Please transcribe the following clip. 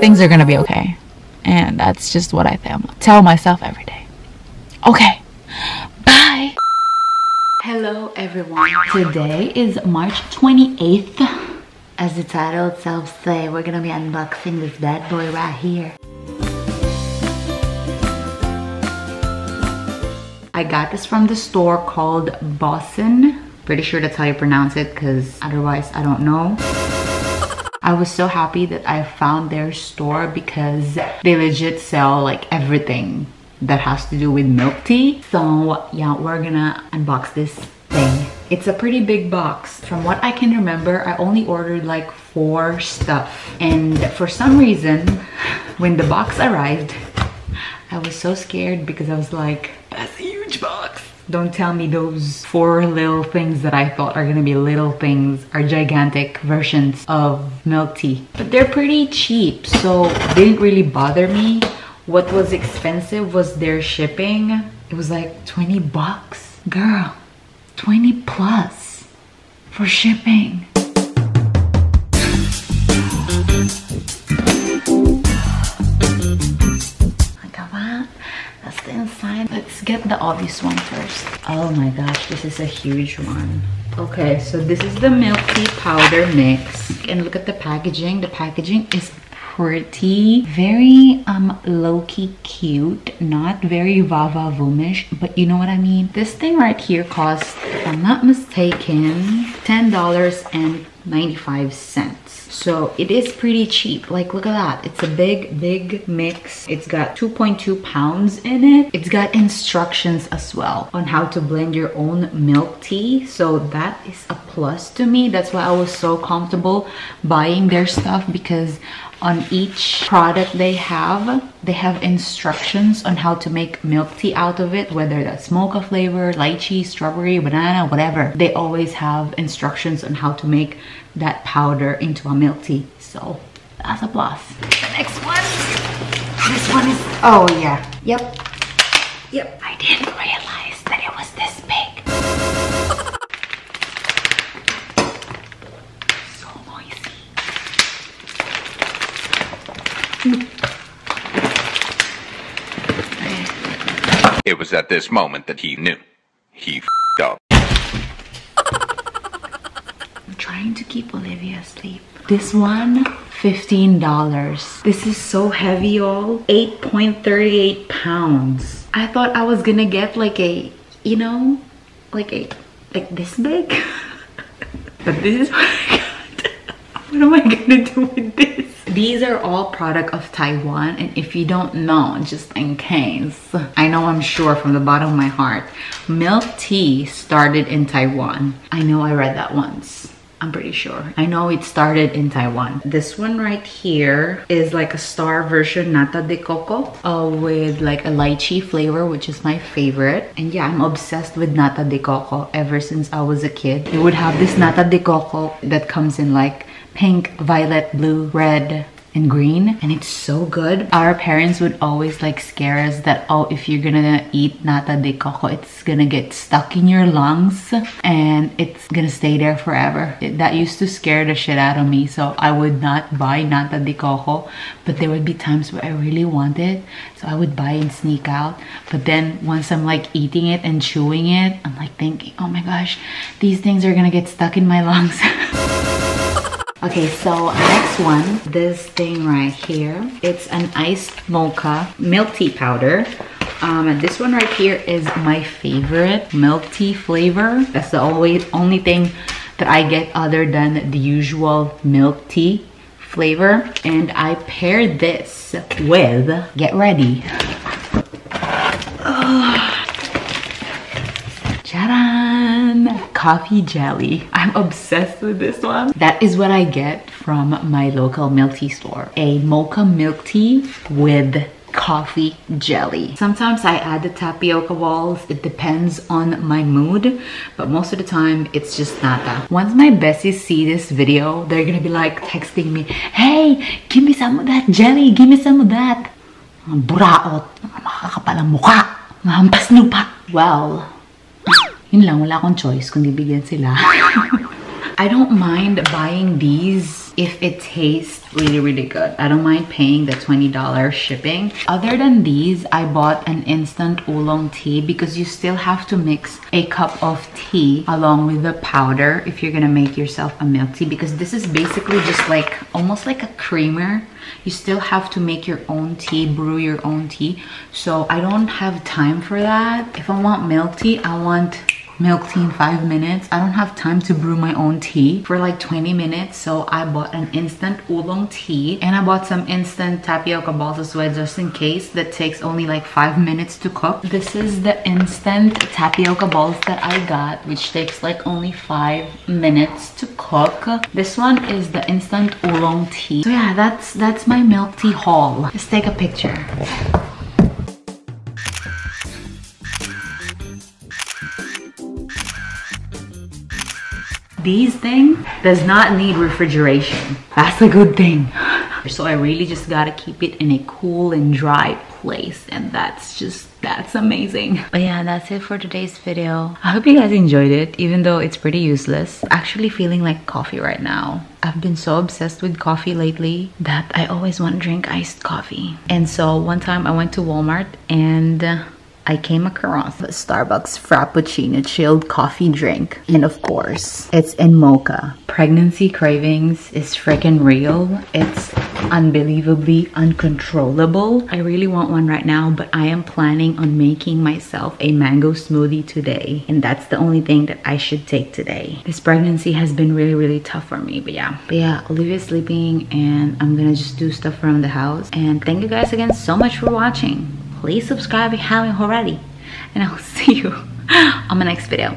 things are gonna be okay. And that's just what I tell myself every day. Okay, bye. Hello everyone. Today is March 28th. As the title itself say, we're gonna be unboxing this bad boy right here. I got this from the store called Bossen. Pretty sure that's how you pronounce it because otherwise I don't know. I was so happy that I found their store because they legit sell like everything that has to do with milk tea. So yeah, we're gonna unbox this thing. It's a pretty big box. From what I can remember, I only ordered like four stuff. And for some reason, when the box arrived, I was so scared because I was like, that's a huge box. Don't tell me those four little things that I thought are gonna be little things are gigantic versions of milk tea. But they're pretty cheap, so didn't really bother me. What was expensive was their shipping. It was like 20 bucks. Girl, 20 plus for shipping. Inside, let's get the obvious one first. Oh my gosh, this is a huge one. Okay, so this is the milky powder mix. And look at the packaging. The packaging is pretty very um low-key cute not very vava voomish but you know what i mean this thing right here costs if i'm not mistaken ten dollars and 95 cents. So it is pretty cheap. Like look at that. It's a big big mix. It's got 2.2 pounds in it. It's got instructions as well on how to blend your own milk tea. So that is a plus to me. That's why i was so comfortable buying their stuff because on each product they have they have instructions on how to make milk tea out of it whether that's mocha flavor lychee strawberry banana whatever. They always have instructions on how to make that powder into a milk tea. So that's a plus. The next one. This one is oh yeah. Yep. yep it was at this moment that he knew he f***ed up I'm trying to keep Olivia asleep. This one, $15. This is so heavy, y'all. 8.38 pounds. I thought I was gonna get like a, you know, like a, like this big. but this is. What am I gonna do with this? These are all product of Taiwan and if you don't know, just in case, I know I'm sure from the bottom of my heart, milk tea started in Taiwan. I know I read that once. I'm pretty sure. I know it started in Taiwan. This one right here is like a star version nata de coco uh, with like a lychee flavor, which is my favorite. And yeah, I'm obsessed with nata de coco ever since I was a kid. It would have this nata de coco that comes in like pink, violet, blue, red, and green and it's so good. Our parents would always like scare us that oh if you're gonna eat nata de coco it's gonna get stuck in your lungs and it's gonna stay there forever. It, that used to scare the shit out of me so i would not buy nata de coco but there would be times where i really wanted it so i would buy and sneak out. But then once i'm like eating it and chewing it i'm like thinking oh my gosh these things are gonna get stuck in my lungs Okay, so next one, this thing right here. It's an iced mocha milk tea powder. Um, and this one right here is my favorite milk tea flavor. That's the only, only thing that I get other than the usual milk tea flavor. And I paired this with, get ready. Oh. Coffee jelly. I'm obsessed with this one. That is what I get from my local milk tea store. A mocha milk tea with coffee jelly. Sometimes I add the tapioca balls. It depends on my mood, but most of the time it's just nata. Once my besties see this video, they're gonna be like texting me, Hey, give me some of that jelly. Give me some of that. Buraot. Makakapalang mukha. Mahampas lupa. Well, yun lang, wala akong choice kundi bigyan sila. I don't mind buying these if it tastes really really good. I don't mind paying the 20 dollars shipping. Other than these i bought an instant oolong tea because you still have to mix a cup of tea along with the powder if you're gonna make yourself a milk tea because this is basically just like almost like a creamer. You still have to make your own tea brew your own tea. So i don't have time for that. If i want milk tea i want milk tea in five minutes. I don't have time to brew my own tea for like 20 minutes. So I bought an instant oolong tea and I bought some instant tapioca balls as well just in case that takes only like five minutes to cook. This is the instant tapioca balls that I got which takes like only five minutes to cook. This one is the instant oolong tea. So yeah, that's that's my milk tea haul. Let's take a picture. These things does not need refrigeration. That's a good thing. So I really just gotta keep it in a cool and dry place and that's just that's amazing. But yeah that's it for today's video. I hope you guys enjoyed it even though it's pretty useless. I'm actually feeling like coffee right now. I've been so obsessed with coffee lately that i always want to drink iced coffee. And so one time i went to walmart and I came across a Starbucks Frappuccino chilled coffee drink. And of course, it's in mocha. Pregnancy cravings is freaking real. It's unbelievably uncontrollable. I really want one right now, but I am planning on making myself a mango smoothie today. And that's the only thing that I should take today. This pregnancy has been really, really tough for me, but yeah. But yeah, Olivia's sleeping and I'm gonna just do stuff around the house. And thank you guys again so much for watching please subscribe if you haven't already. And i'll see you on my next video